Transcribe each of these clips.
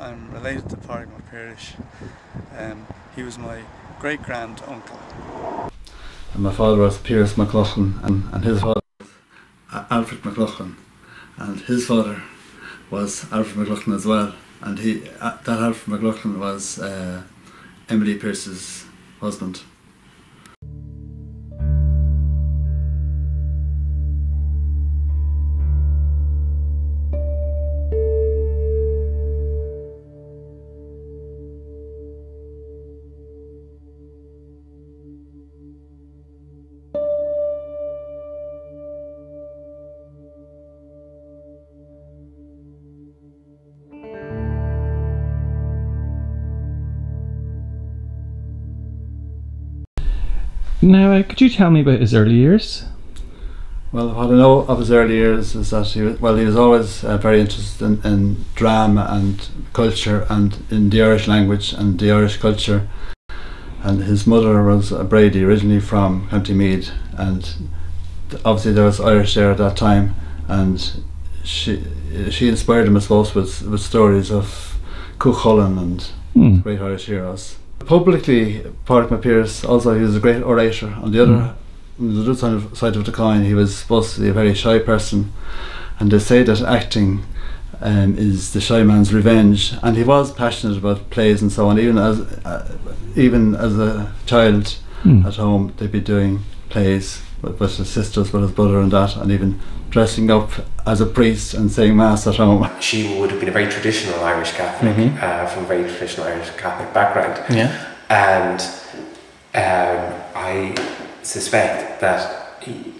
I'm related to Pádraig Mac Piarais. Um, he was my great grand uncle. And my father was Pierce McLaughlin, and, and his father was Alfred McLaughlin, and his father was Alfred McLaughlin as well. And he, uh, that Alfred McLaughlin was uh, Emily Pearse's husband. Uh, could you tell me about his early years? Well, what I know of his early years is that he was, well, he was always uh, very interested in, in drama and culture and in the Irish language and the Irish culture. And his mother was a Brady, originally from County Meath, and obviously there was Irish there at that time, and she she inspired him, I suppose, with, with stories of Cuchulainn and Hmm. great Irish heroes. Publicly, Pádraig McPierce also he was a great orator. On the other, on the other side of, side of the coin, he was supposed to be a very shy person, and they say that acting um, is the shy man's revenge. And he was passionate about plays and so on. Even as uh, even as a child Hmm. at home, they'd be doing plays with, with his sisters, with his brother, and that, and even dressing up as a priest and saying mass at home. She would have been a very traditional Irish Catholic, Mhm. uh, from a very traditional Irish Catholic background. Yeah. And um, I suspect that he,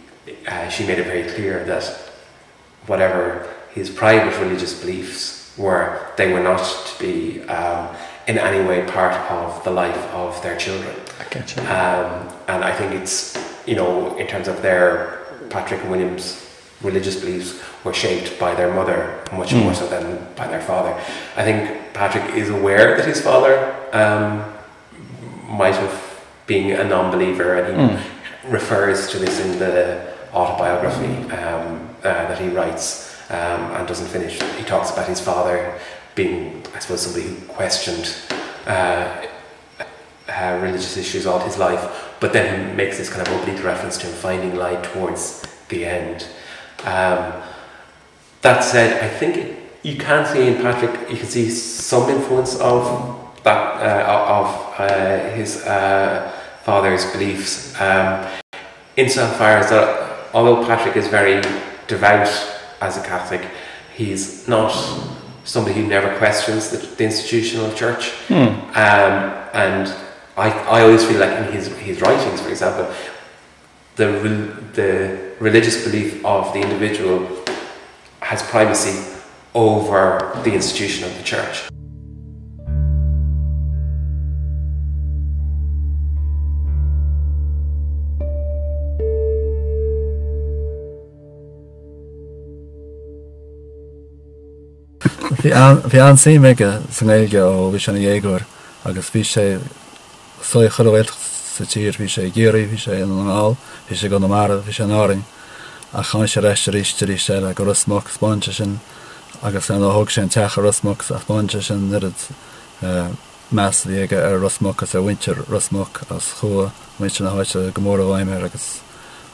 uh, she made it very clear that whatever his private religious beliefs were, they were not to be um, in any way part of the life of their children. I get you. Um, and I think it's, you know, in terms of their Patrick Williams' religious beliefs were shaped by their mother much Mm. more so than by their father. I think Patrick is aware that his father um, might have been a non believer and he Mm. refers to this in the autobiography um, uh, that he writes um, and doesn't finish. He talks about his father being, I suppose, somebody who questioned uh, uh, religious issues all his life, but then he makes this kind of oblique reference to him finding light towards the end. Um, that said, I think it, you can see in Patrick, you can see some influence of that uh, of uh, his uh, father's beliefs. Um, insofar as that, although Patrick is very devout as a Catholic, he's not somebody who never questions the, the institution of church. Hmm. Um, and I, I always feel like in his, his writings, for example, the, the religious belief of the individual has primacy over the institution of the church. Bhí an an sí méige san éige ó bhí sena dhégúir agus bhí sé só chohil sa tír bhí sé géirí bhí sé an anáil hí sé go na mar bhí sé áring a chaán sé reis ríisteí sé a go rusmach spáinte sin agus an thug sé techa rusmach a spáinte sin nuad meas bhíige ar rusmachchas a winter rusmach as chua mu na háite gomór bhhaimime agus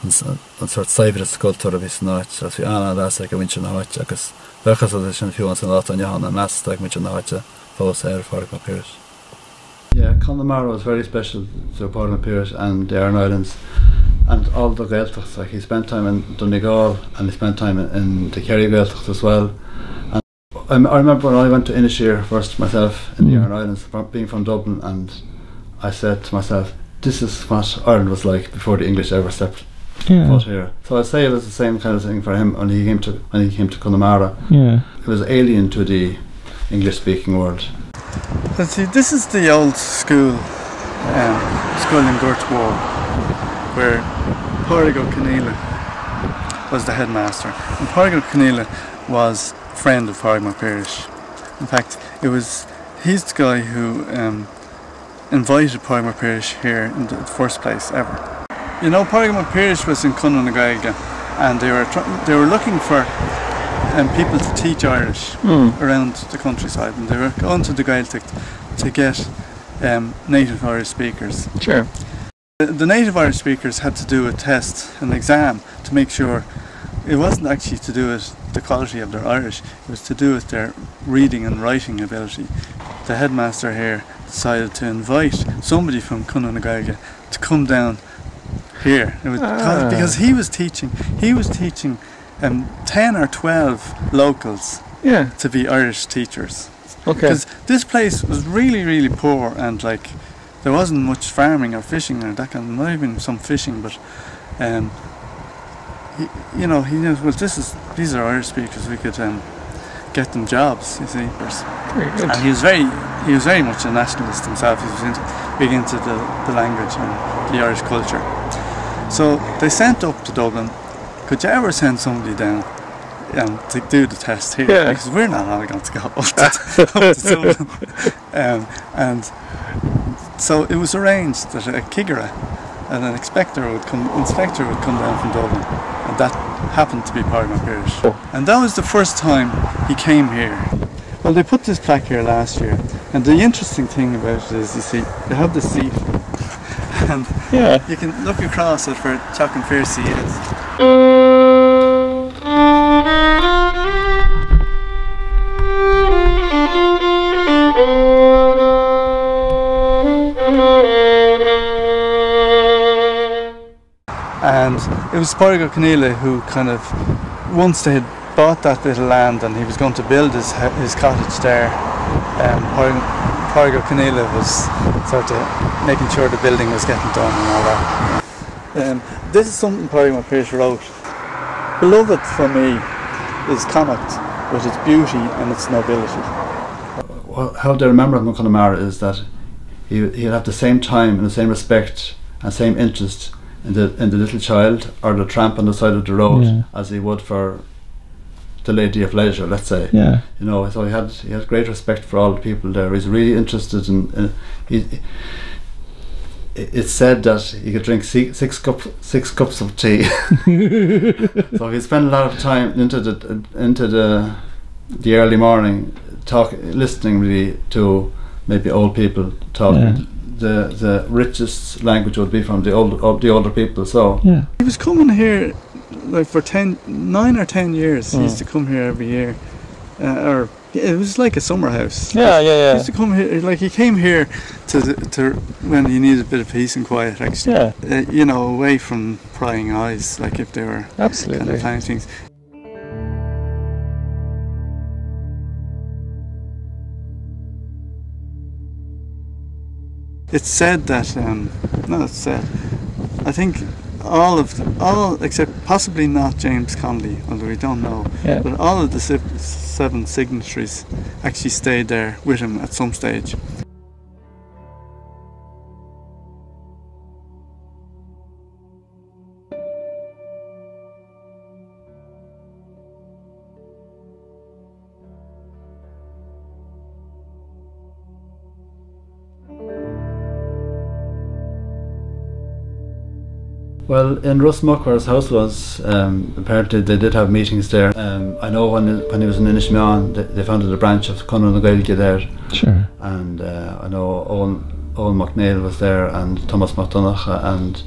an sort saimhre scultúr a bhís náit as bhí anna le go winter na háite agus Bechas is sin fiú an lá an Johan an mesteag mit an áite fós air far Pierce. Yeah, Connemara was very special to Portland Pearse and the Aran Islands and all the Gaeltachts. Like he spent time in Donegal and he spent time in, in the Kerry Gaeltachts as well. And I, I remember when I went to Inisheer first myself in the Mm. Aran Islands, from, being from Dublin, and I said to myself, "This is what Ireland was like before the English ever stepped Yeah. foot here." So I say it was the same kind of thing for him when he came to when he came to Connemara. Yeah. It was alien to the English-speaking world. Let's see, this is the old school, um, school in Gurtwall, where Pádraig O'Conneilla was the headmaster. And Pádraig O'Conneilla was a friend of Pádraig Mac Piarais. In fact, it was he's the guy who um, invited Pádraig Mac Piarais here in the first place ever. You know, Pádraig Mac Piarais was in Conradh na and they were they were looking for um, people to teach Irish around the countryside, and they were going to the Gaeltacht to get um, native Irish speakers. Sure. The, the native Irish speakers had to do a test, an exam, to make sure it wasn't actually to do with the quality of their Irish, it was to do with their reading and writing ability. The headmaster here decided to invite somebody from Conradh na Gaeilge to come down here. It was Ah. because he was teaching, he was teaching um, 10 or 12 locals Yeah. to be Irish teachers. Okay. because this place was really really poor and like there wasn't much farming or fishing or that kind of not even some fishing but um he, you know he knows well this is these are Irish speakers. We could um get them jobs you see. And he was very he was very much a nationalist himself. He was into, big into the, the language and the Irish culture. So they sent up to Dublin could you ever send somebody down um, to do the test here Yeah. because we're not all going to go up to, up to Dublin um, and so it was arranged that a Kiggera and an inspector would come inspector would come down from Dublin and that happened to be Paddy McPirish Oh. and that was the first time he came here well they put this plaque here last year and the interesting thing about it is you see they have the seat and Yeah. you can look across it for Chuck and Fierce is and it was Porrigo Keneally who kind of once they had bought that little land and he was going to build his his cottage there um, Porrigo Keneally was sort of making sure the building was getting done and all that um, this is something Porrigo Pearse wrote beloved for me is Connacht with its beauty and its nobility Well, how they remember him in Connemara is that he he'll have the same time and the same respect and same interest in the in the little child or the tramp on the side of the road Yeah. as he would for the lady of leisure, let's say. Yeah. You know, so he had he had great respect for all the people there. He's really interested in. in he, he- it's said that he could drink six, six cup six cups of tea. so he spent a lot of time into the into the the early morning talk listening really to maybe old people talking. Yeah. The the richest language would be from the old of the older people. So Yeah. He was coming here like for 10, 9 or 10 years. He Mm. used to come here every year. Uh, or it was like a summer house. Yeah, He yeah, He used to come here, like he came here to to when he needed a bit of peace and quiet. Actually, yeah. uh, you know, away from prying eyes, like if they were absolutely kind of planning things. It's said that um, no, it's said. I think all of the, all except possibly not James Connolly, although we don't know. Yeah. But all of the seven signatories actually stayed there with him at some stage. Well, in Rosmuc, where his house was, um, apparently they did have meetings there. Um, I know when he, when he was in Inishmaan, they, they founded a branch of Conradh na Gaeilge there, Sure. and uh, I know Owen, Eoin MacNeill was there, and Thomas MacDonagh, and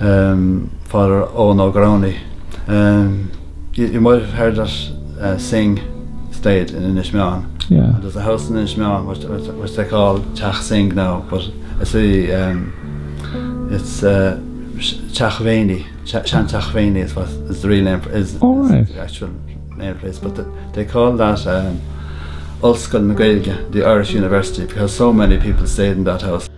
um, Father Owen O'Growney. Um, you, you might have heard that uh, Synge stayed in Inishmaan. Yeah. And there's a house in Inishmaan which, which, which they call Teach Synge now, but I see um, it's uh, Chachveni. Ch- Shan Chachveni is what is the real name for, is, All is the actual name place, but the, they call that um, Ollscoil na Gaeilge, the Irish University, because so many people stayed in that house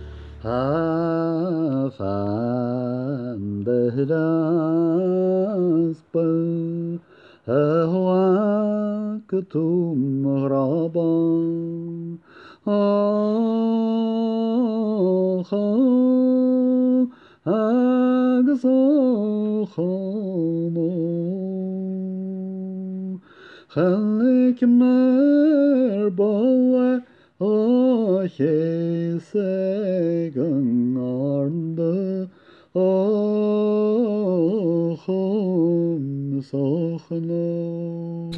agzochomo. Chalik mer boe o chese o chom sochno.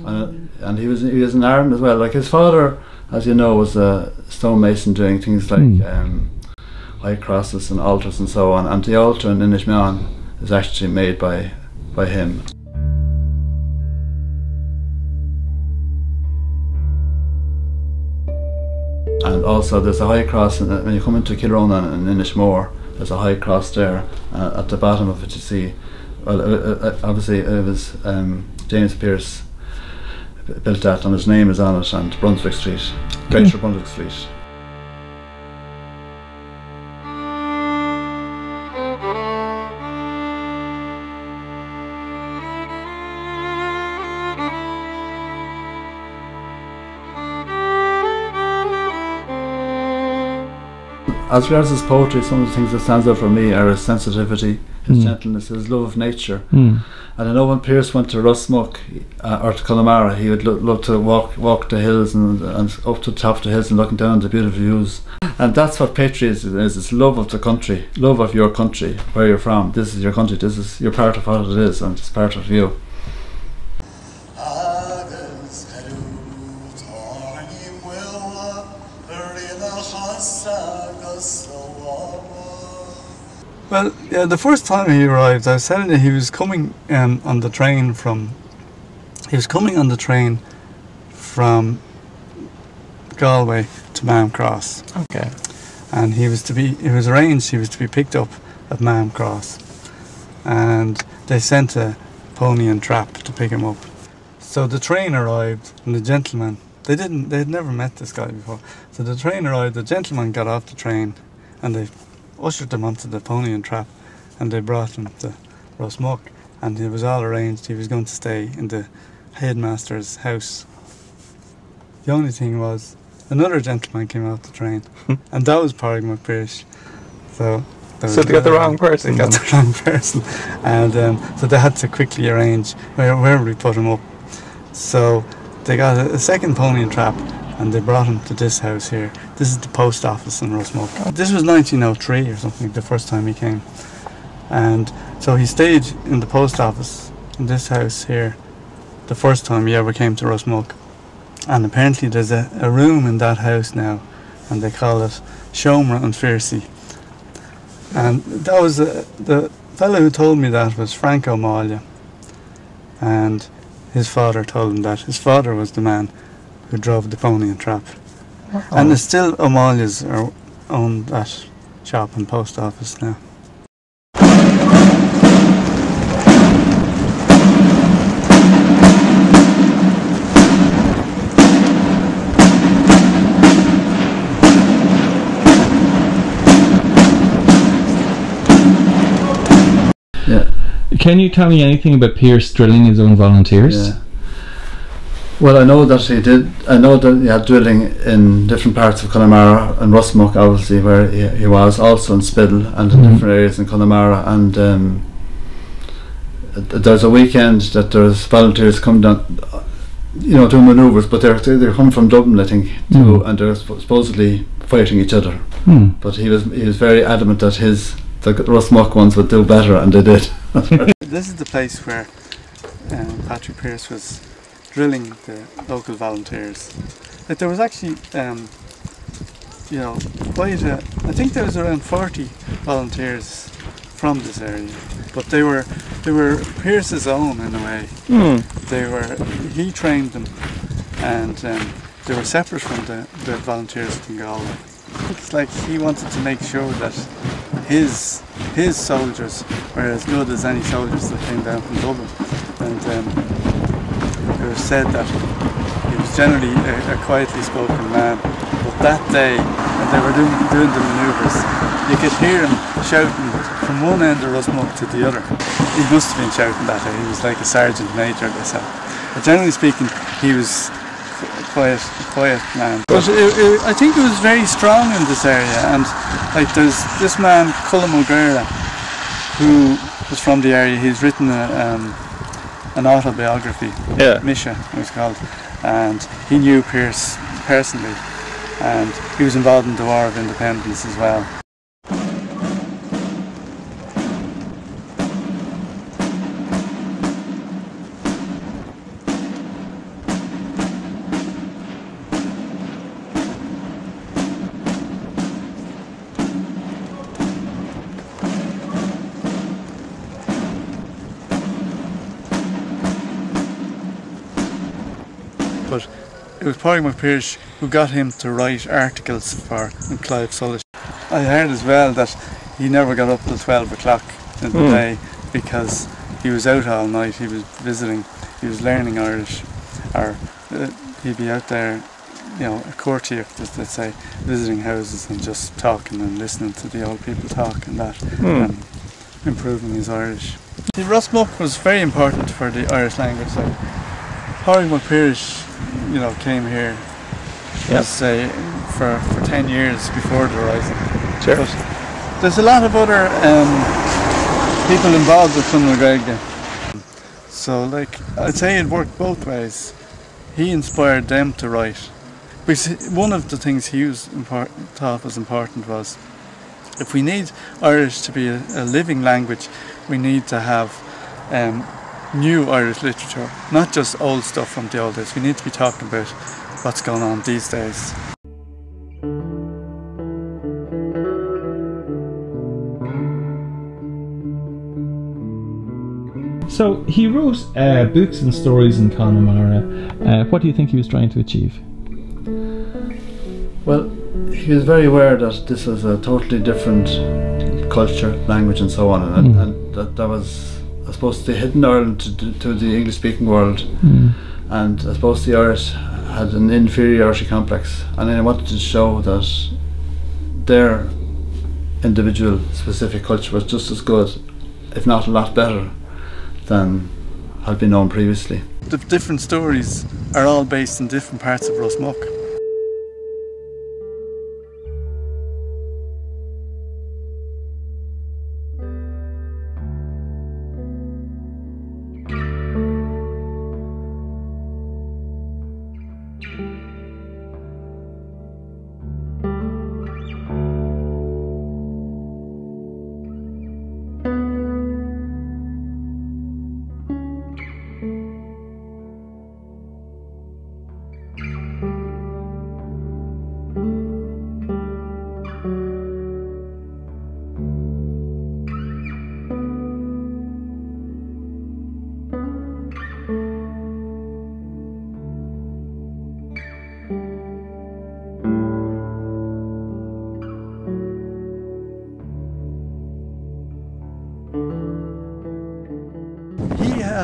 Uh, and he was he was in Ireland as well. Like his father, as you know, was a stonemason doing things like. Mm. Um, high crosses and altars and so on. And the altar in Inishmaan is actually made by by him. And also, there's a high cross in, when you come into Kilronan and Inishmore. There's a high cross there. Uh, at the bottom of it, you see. Well, uh, uh, obviously, it was um, James Pearse built that, and his name is on it, and Brunswick Street, Greater Brunswick Street. As regards his poetry, some of the things that stands out for me are his sensitivity, his Mm. gentleness, his love of nature. Hmm. And I know when Pearse went to Rosmuc uh, or to Connemara, he would lo- love to walk walk the hills and, and up to the top of the hills and looking down at the beautiful views. And that's what patriotism is: it's love of the country, love of your country, where you're from. This is your country. This is you're part of what it is, and it's part of you. Well, yeah, the first time he arrived, I was telling you he was coming um, on the train from. He was coming on the train from Galway to Mam Cross, Okay. and he was to be. It was arranged he was to be picked up at Mam Cross, and they sent a pony and trap to pick him up. So the train arrived, and the gentleman. They didn't. They had never met this guy before. So the train arrived. The gentleman got off the train, and they ushered them onto the pony and trap and they brought him to Rosmuc and it was all arranged he was going to stay in the headmaster's house. The only thing was another gentleman came off the train and that was Parry McPierce. So So they got the wrong person, They got the wrong person. And um, so they had to quickly arrange where, where we put him up. So they got a, a second pony and trap and they brought him to this house here. This is the post office in Rosmuc. This was 1903 or something, the first time he came. And so he stayed in the post office in this house here the first time he ever came to Rosmuc. And apparently there's a, a room in that house now and they call it Shomra and Fiercy. And that was uh, the fellow who told me that was Frank O'Malia. And his father told him that. His father was the man who drove the pony and trap. And it's still O'Malia's are own that shop and post office now. Yeah. Can you tell me anything about Pearse drilling his own volunteers? Yeah. Well, I know that he did. I know that he had drilling in different parts of Connemara and Rosmuc, obviously, where he, he was, also in Spiddal and in Mhm. different areas in Connemara. And um, there's a weekend that there's volunteers come down, uh, you know, doing manoeuvres, but they're they're coming from Dublin, I think, too, Mhm. and they're supposedly fighting each other. Hmm. But he was he was very adamant that his the Rosmuc ones would do better, and they did. This is the place where um, Patrick Pearse was drilling the local volunteers. That there was actually, um, you know, quite a. I think there was around forty volunteers from this area, but they were they were Pearse's own in a way. Hmm. They were he trained them, and um, they were separate from the, the volunteers from Galway. It's like he wanted to make sure that his his soldiers were as good as any soldiers that came down from Dublin, and um, was said that he was generally a, a quietly spoken man. But that day, when they were doing, doing the manoeuvres, you could hear him shouting from one end of Rosmuc to the other. He must have been shouting that day. He was like a sergeant major, they said. But generally speaking, he was quiet, quiet man. But it, it, I think it was very strong in this area, and like there's this man Colm O'Gara, who was from the area. He's written a, um, an autobiography, Yeah. Mise it was called, and he knew Pearse personally, and he was involved in the War of Independence as well. Was Pádraig McPearse who got him to write articles for Claidheamh Soluis. I heard as well that he never got up till 12 o'clock in the Hmm. day because he was out all night, he was visiting, he was learning Irish, or uh, he'd be out there, you know, a courtier, just let's say, visiting houses and just talking and listening to the old people talk and that, Hmm. and improving his Irish. The Ross was very important for the Irish language. Like, Harry McPearse, you know, came here let's say, for, for 10 years before the Rising. Sure. But there's a lot of other um, people involved with Conradh na Gaeilge. So, like, I'd say it worked both ways. He inspired them to write. Because one of the things he was thought was important was if we need Irish to be a, a living language, we need to have um, new Irish literature, not just old stuff from the old days. We need to be talking about what's going on these days. So he wrote uh, books and stories in Connemara. Uh, what do you think he was trying to achieve? Well, he was very aware that this was a totally different culture, language, and so on, and, Mm. and that that was, I suppose, the hidden Ireland to, to the English-speaking world, hmm. and I suppose the Irish had an inferiority complex, and then I wanted to show that their individual specific culture was just as good, if not a lot better, than had been known previously. The different stories are all based in different parts of Rosmuc.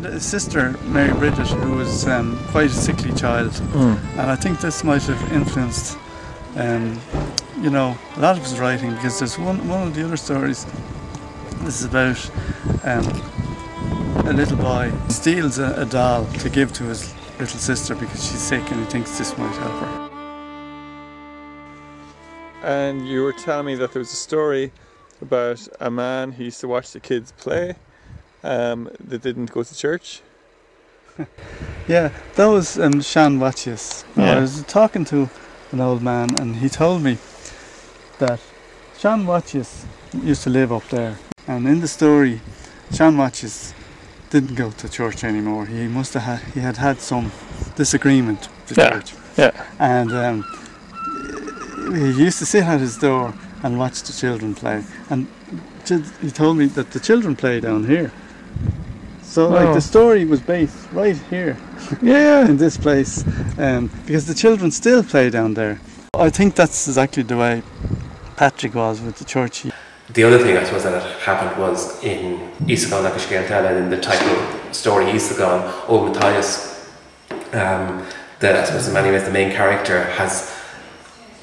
Had a sister, Mary Bridget, who was um, quite a sickly child, and I think this might have influenced, um, you know, a lot of his writing because there's one one of the other stories. This is about um, a little boy steals a, a doll to give to his little sister because she's sick and he thinks this might help her. And you were telling me that there was a story about a man who used to watch the kids play um, that didn't go to church. Yeah, that was um, Shan Watchius. Yeah. I was talking to an old man, and he told me that Shan Watchius used to live up there. And in the story, Shan Watchius didn't go to church anymore. He must have had, he had had some disagreement with the Yeah, church. yeah. And um, he used to sit at his door and watch the children play. And he told me that the children play down here. So, like, Oh. the story was based right here Yeah. in this place um, because the children still play down there. I think that's exactly the way Patrick was with the church. He, The other thing I suppose that happened was in Iosagán and in the title story Iosagán, old Matthias, um, the, I suppose in many ways the main character has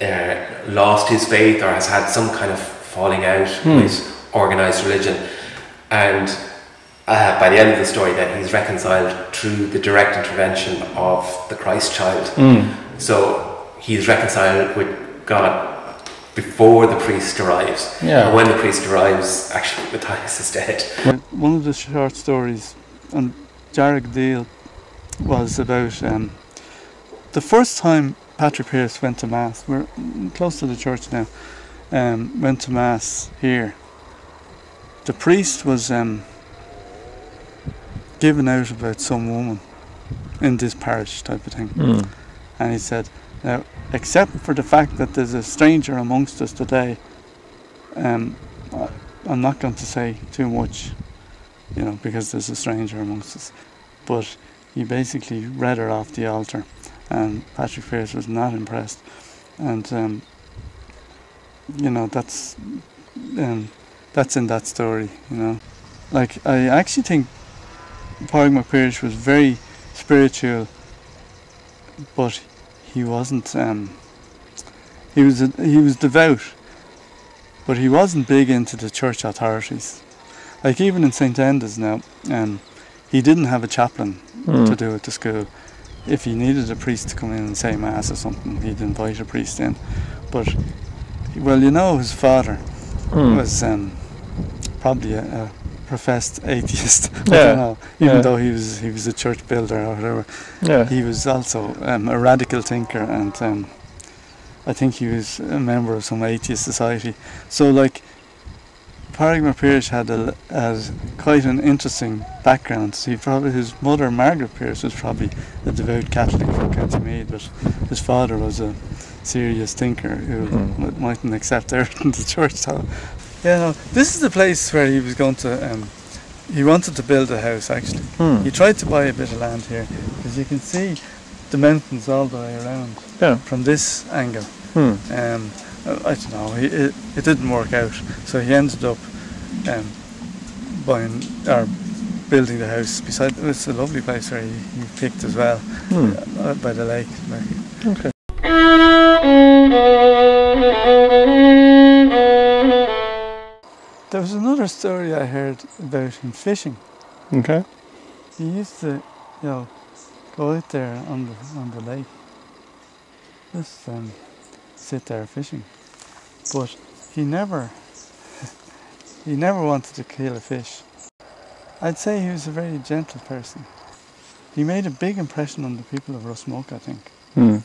uh, lost his faith or has had some kind of falling out with organised religion. And uh, by the end of the story, then he's reconciled through the direct intervention of the Christ child. So he's reconciled with God before the priest arrives. Yeah. And when the priest arrives, actually Matthias is dead. one of the short stories on Jarek Deal was about um, the first time Patrick Pearse went to Mass. We're mm, close to the church now. Um, went to Mass here. The priest was um, given out about some woman in this parish type of thing. Mm. And he said, now, except for the fact that there's a stranger amongst us today, um, I'm not going to say too much, you know, because there's a stranger amongst us. But he basically read her off the altar and Patrick Pearse was not impressed. And um, you know that's um, that's in that story. You know, like I actually think Pádraig McPearse was very spiritual, but he wasn't. Um, he was a, he was devout, but he wasn't big into the church authorities. Like even in St Enda's now, um, he didn't have a chaplain Hmm. to do at the school. If he needed a priest to come in and say mass or something, he'd invite a priest in. But well, you know, his father Hmm. was um, probably a, a professed atheist. I Yeah, don't know. Even yeah. though he was he was a church builder or whatever, Yeah. he was also um, a radical thinker, and um, I think he was a member of some atheist society. So, like, Pádraig McPearse had a had quite an interesting background. He probably his mother Margaret Pearse was probably a devout Catholic from County Meath, but his father was a serious thinker who Hmm. m- mightn't accept everything the church. Yeah, no, this is the place where he was going to. Um, he wanted to build a house actually. Hmm. He tried to buy a bit of land here because you can see the mountains all the way around Yeah. from this angle. Hmm. Um, I don't know. He, it, it didn't work out, so he ended up um, buying or building the house beside. It's a lovely place where he, he picked as well Hmm. uh, by the lake. Okay. There was another story I heard about him fishing. Okay. He used to, you know, go out there on the on the lake, just um, sit there fishing. But he never, he never wanted to kill a fish. I'd say he was a very gentle person. He made a big impression on the people of Rosmuc, I think, Hmm.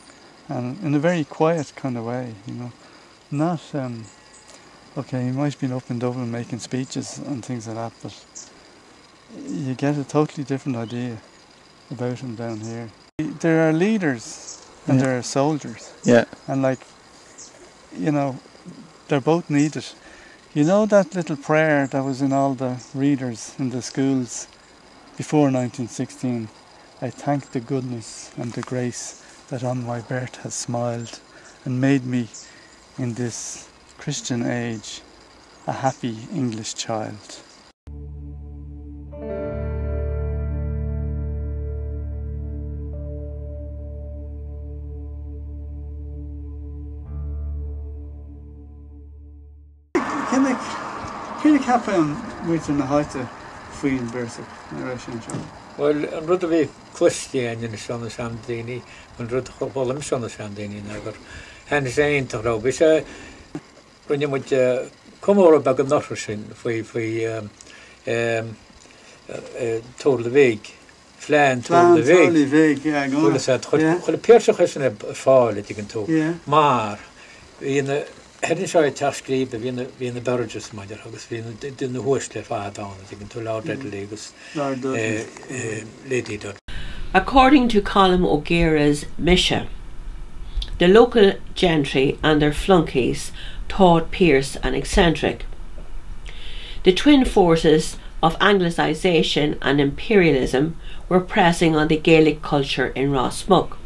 and in a very quiet kind of way, you know, not. Um, okay, he might have been up in Dublin making speeches and things like that, but you get a totally different idea about him down here. There are leaders and Yeah. there are soldiers, Yeah. and like, you know, they're both needed. You know that little prayer that was in all the readers in the schools before 1916? I thank the goodness and the grace that on my birth has smiled and made me in this Christian age a happy English child. Cinnig Cinnig hapan muid na háite faoin bersa sin seo. Well an rud a bhí chluistíin in sena sem daoine an rud chobolm sena sem daoine agur hena sé intarrá bhí sé rinne mu cumóra bag an nachir sin faoi faoi tóir le bhéig. Flein tó bhéig. bhéig Chla sé Yeah. chula peirsecha sinna fáil ag an tú. Yeah. Mar hína Hedin seo tescríb a hína Burges maidir agus hí duna thuist le fádána ag an tú láreid légus lédí. According to Colm O'Gara's Mise, the local gentry and their flunkies thought Pearse an eccentric. The twin forces of Anglicisation and imperialism were pressing on the Gaelic culture in Rosmuc.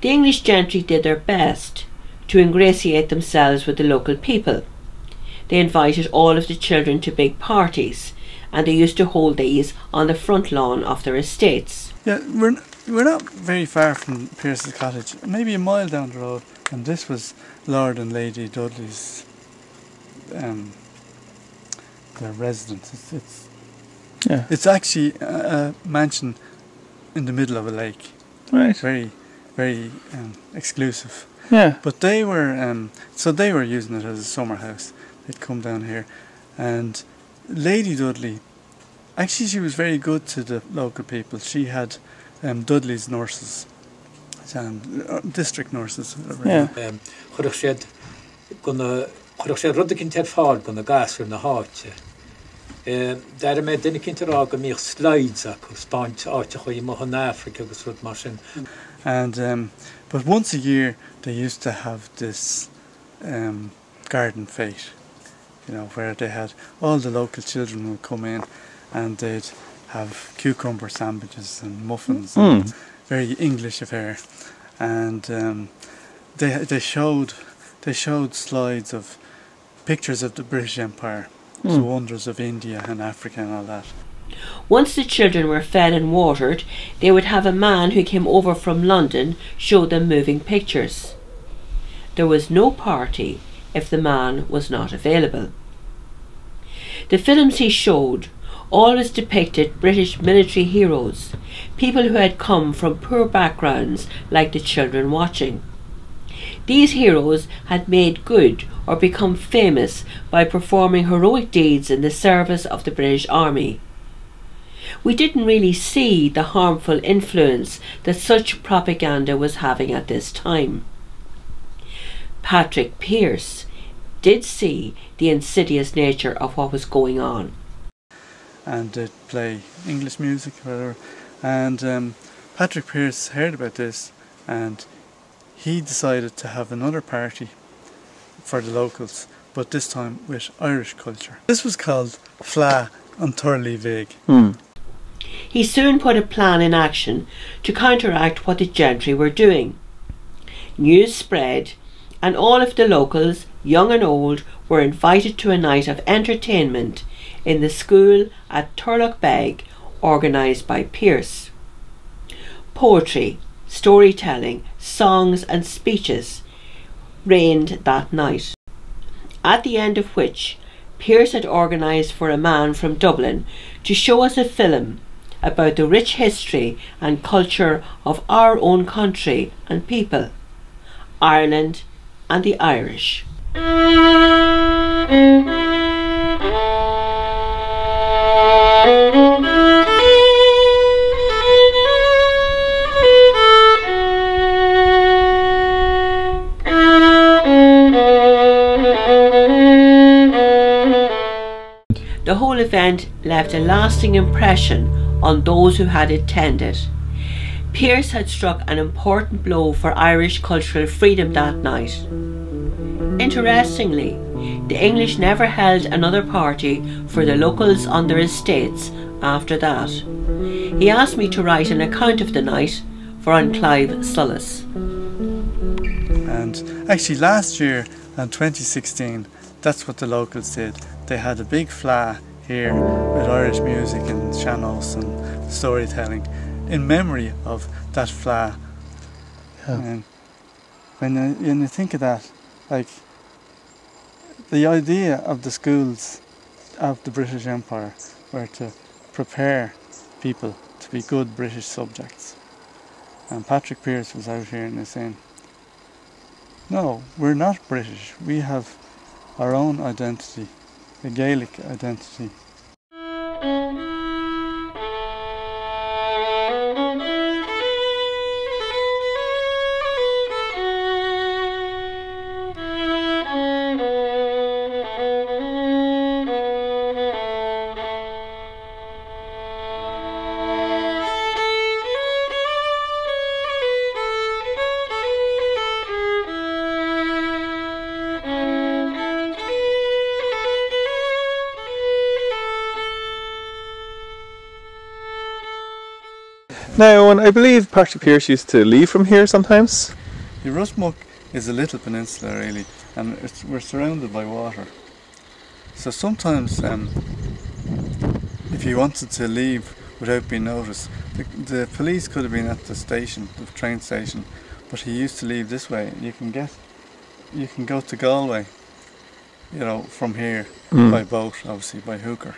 The English gentry did their best to ingratiate themselves with the local people. They invited all of the children to big parties, and they used to hold these on the front lawn of their estates. Yeah, we're we're not very far from Pearse's cottage, maybe a mile down the road, and this was Lord and Lady Dudley's um, their residence. It's it's, Yeah. it's actually a, a mansion in the middle of a lake, Right. very very um, exclusive. Yeah. But they were um, so they were using it as a summer house. They'd come down here, and Lady Dudley, actually, she was very good to the local people. She had um, Dudley's nurses, district nurses. Whatever. Yeah. chuidir siad chuidir sé rud cinn te fáil go na gasú na háte. Dar mé duine cinnterrá go míoh sleideach chu Spáint áte chu í mo an Africa agus rud mar. And um, but once a year they used to have this um, garden fete, you know, where they had all the local children would come in, and they'd have cucumber sandwiches and muffins and Mm. Very English affair, and um, they they showed they showed slides of pictures of the British Empire, the wonders of India and Africa and all that. Once the children were fed and watered, they would have a man who came over from London show them moving pictures. There was no party if the man was not available. The films he showed always depicted British military heroes, people who had come from poor backgrounds like the children watching. These heroes had made good or become famous by performing heroic deeds in the service of the British Army. We didn't really see the harmful influence that such propaganda was having at this time. Patrick Pearse did see the insidious nature of what was going on. And they'd play English music, whatever. And um, Patrick Pearse heard about this, and he decided to have another party for the locals, but this time with Irish culture. This was called Fla an Turley Vig. He soon put a plan in action to counteract what the gentry were doing. News spread, and all of the locals, young and old, were invited to a night of entertainment in the school at Turlock Beg, organised by Pearse. Poetry, storytelling, songs, and speeches reigned that night. At the end of which, Pearse had organised for a man from Dublin to show us a film about the rich history and culture of our own country and people, Ireland and the Irish. Left a lasting impression on those who had attended. Pearse had struck an important blow for Irish cultural freedom that night. Interestingly, the English never held another party for the locals on their estates after that. He asked me to write an account of the night for on Claidheamh Soluis. And actually, last year in 2016, that's what the locals did. They had a big fla here with Irish music and channels and storytelling in memory of that fla. And when you, when you think of that, like the idea of the schools of the British Empire were to prepare people to be good British subjects. And Patrick Pearse was out here and he's saying, no, we're not British. We have our own identity, a Gaelic identity. I believe Patrick Pearse used to leave from here sometimes. The Rosmuc is a little peninsula really, and it's, we're surrounded by water. So sometimes, um, if you wanted to leave without being noticed, the, the police could have been at the station, the train station, but he used to leave this way. You can get, you can go to Galway, you know, from here by boat, obviously by hooker.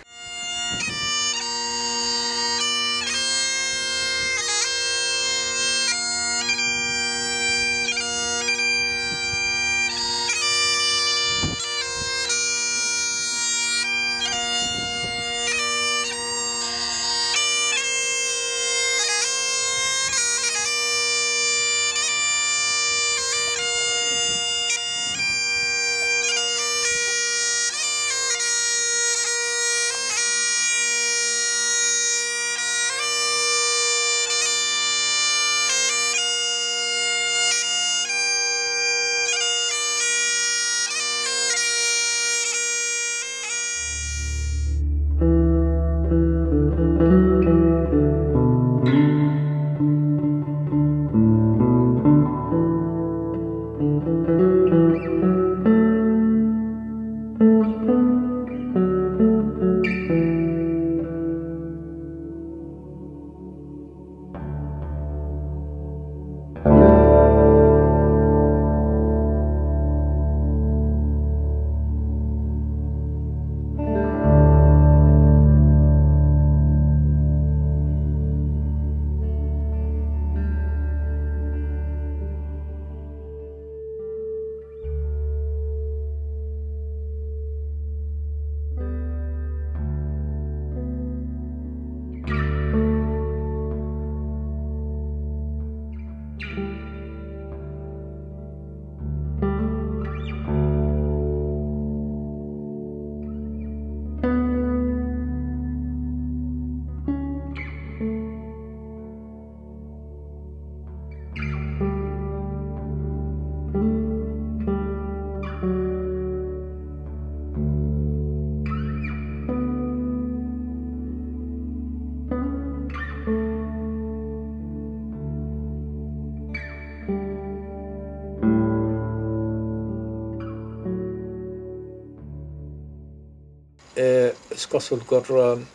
Scosul gur um,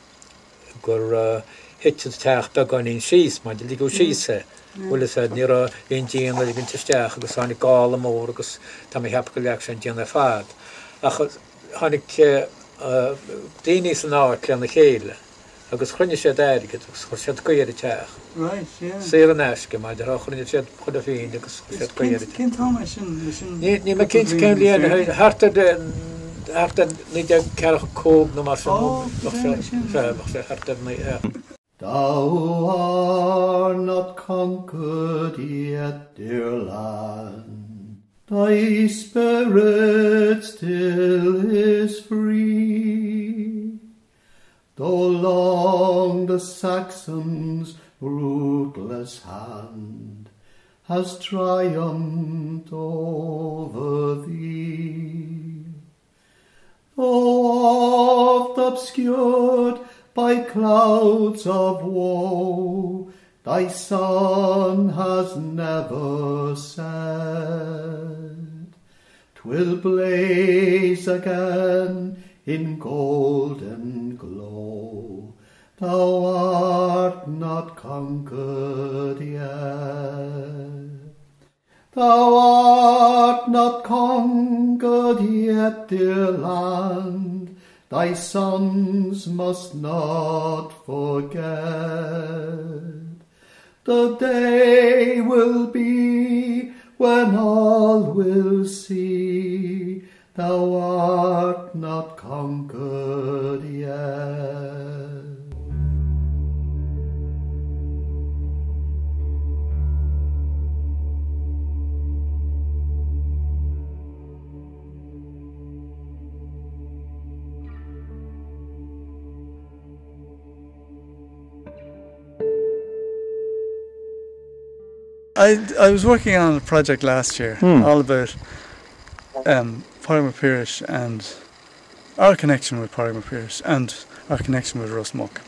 gur hit teach be gan ín síos má de lí go síise. Bhfuil sé ní on díana le ginn teisteach agus sánig gála mór agus tá mé heb go leach sin díanana fad. Thnig daine san ná ceanna chéile. agus chunne sé déige chu sé goir i teach. sé an eisce mai de chunne sé chud a féin agus goir. Ní me cin cé líana harta nid yw cerwch cob nhw mas yn mwyn. Thou art not conquered yet, dear land. Thy spirit still is free. Though long the Saxon's ruthless hand has triumphed over thee. Though oft obscured by clouds of woe, thy sun has never set. Twill blaze again in golden glow. Thou art not conquered yet. Thou art not conquered yet, dear land. Thy sons must not forget. The day will be when all will see thou art not conquered I, I was working on a project last year, Hmm. all about um, Pirish and our connection with Parliament Pirish and our connection with Rosmuc.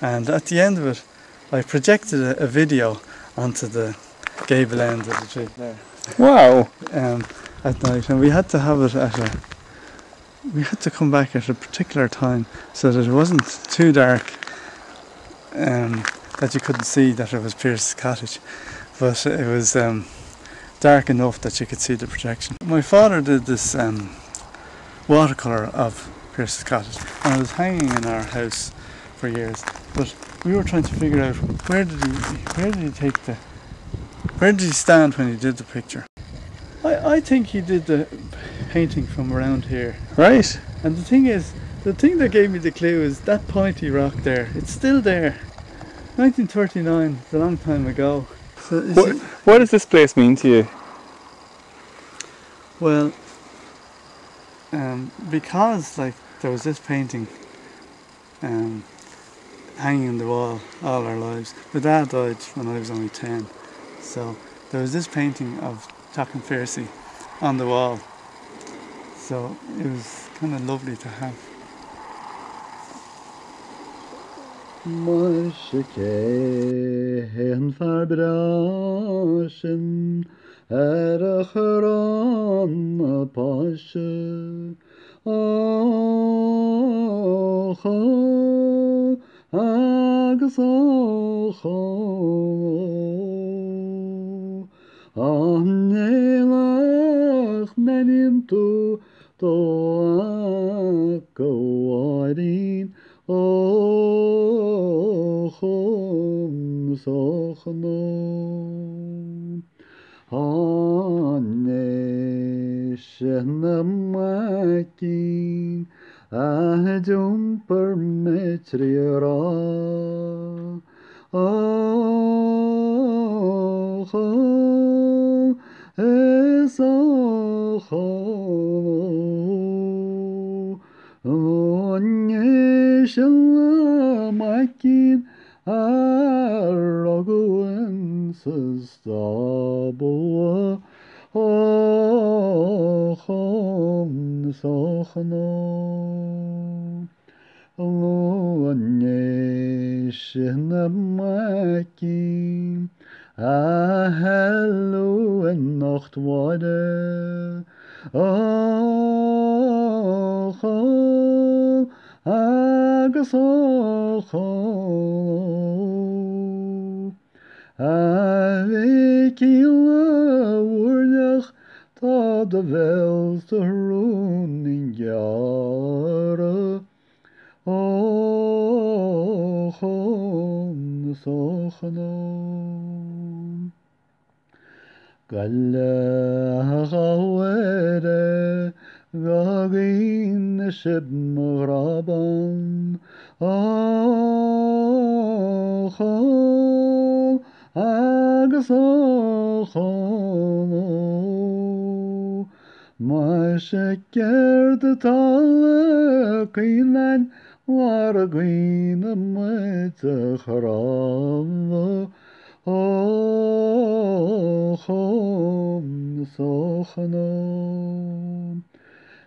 And at the end of it, I projected a, a video onto the gable end of the tree there Wow. um, at night, and we had to have it at a. We had to come back at a particular time so that it wasn't too dark, um, that you couldn't see that it was Pearse's cottage, but it was um, dark enough that you could see the projection. My father did this um, watercolor of Pearse's cottage, and it was hanging in our house for years. But we were trying to figure out where did he, where did he take the, where did he stand when he did the picture. I, I think he did the painting from around here. Right. And the thing is, the thing that gave me the clue is that pointy rock there. It's still there. 1939, it's a long time ago. So What, it- what does this place mean to you? well, um, because like there was this painting um, hanging on the wall all our lives. My dad died when I was only 10. So there was this painting of Teach an Phiarsaigh on the wall. So it was kind of lovely to have. Muisike hen farbrasin er a choran a pashe Ocha agus ocha Annelach menim tu to goarin ochum sochno Hanne shenamakin ahjum per metriera Ochum es ochum Onyeshamakin arroguences double. ochom sochno Onyeshamakin a hello and nacht water Oh, agus ó a bhí cílehúneach tá de bhil dohrún geara ó גרעין נשב מרבן, אוכל הגזוכו. מה שקר תתלקינן, ורגין מתחרב. אוכל סוכנו.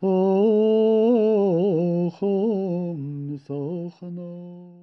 ar a bhááin